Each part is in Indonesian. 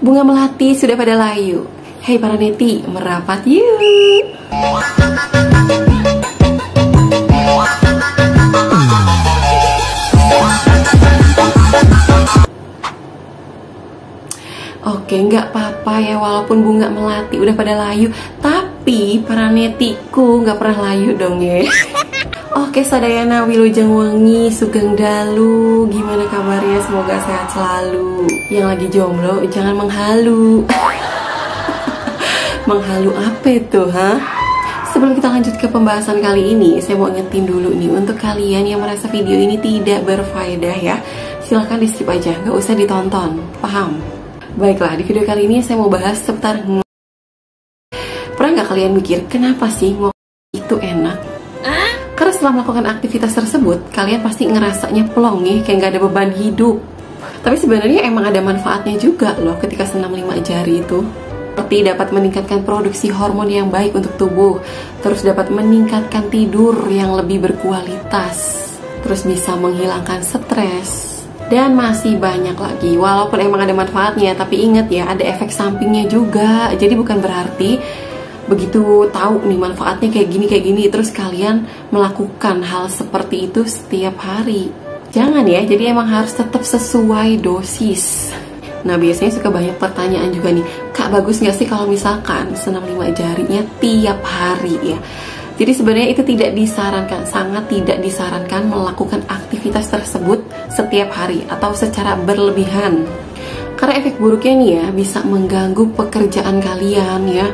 Bunga melati sudah pada layu. Hei para neti, merapat yuk. Oke, nggak apa-apa ya walaupun bunga melati udah pada layu, tapi para netiku nggak pernah layu dong ya. Oke, Sadayana Wilujeng Wangi, Sugeng Dalu, gimana kabarnya? Semoga sehat selalu. Yang lagi jomblo, jangan menghalu. menghalu apa itu, ha? Sebelum kita lanjut ke pembahasan kali ini, saya mau ingetin dulu nih untuk kalian yang merasa video ini tidak berfaedah ya, silahkan di skip aja, nggak usah ditonton, paham? Baiklah, di video kali ini saya mau bahas seputar Pernah nggak kalian mikir, kenapa sih ngok itu enak? Karena setelah melakukan aktivitas tersebut, kalian pasti ngerasanya plong nih, kayak nggak ada beban hidup. Tapi sebenarnya emang ada manfaatnya juga loh ketika senam lima jari itu. Seperti dapat meningkatkan produksi hormon yang baik untuk tubuh, terus dapat meningkatkan tidur yang lebih berkualitas, terus bisa menghilangkan stres, dan masih banyak lagi walaupun emang ada manfaatnya tapi ingat ya ada efek sampingnya juga jadi bukan berarti begitu tahu nih manfaatnya kayak gini kayak gini terus kalian melakukan hal seperti itu setiap hari. Jangan ya jadi emang harus tetap sesuai dosis. Nah biasanya suka banyak pertanyaan juga nih kak bagus nggak sih kalau misalkan senam lima jarinya tiap hari ya? Jadi sebenarnya itu tidak disarankan, sangat tidak disarankan melakukan aktivitas tersebut setiap hari atau secara berlebihan. Karena efek buruknya nih ya bisa mengganggu pekerjaan kalian ya.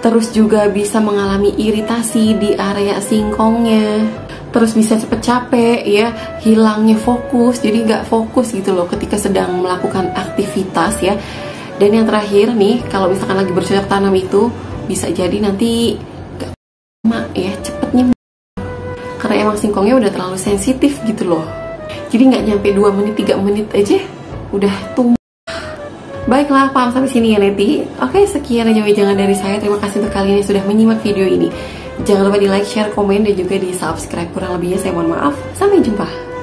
Terus juga bisa mengalami iritasi di area singkongnya. Terus bisa cepet capek ya, hilangnya fokus. Jadi nggak fokus gitu loh ketika sedang melakukan aktivitas ya. Dan yang terakhir nih, kalau misalkan lagi bercocok tanam itu bisa jadi nanti lama ya cepetnya karena emang singkongnya udah terlalu sensitif gitu loh jadi nggak nyampe 2 menit 3 menit aja udah tumbuh Baiklah, paham sampai sini ya Neti. Oke, sekian aja wejangan dari saya. Terima kasih untuk kalian yang sudah menyimak video ini. Jangan lupa di like, share, komen, dan juga di subscribe. Kurang lebihnya saya mohon maaf. Sampai jumpa.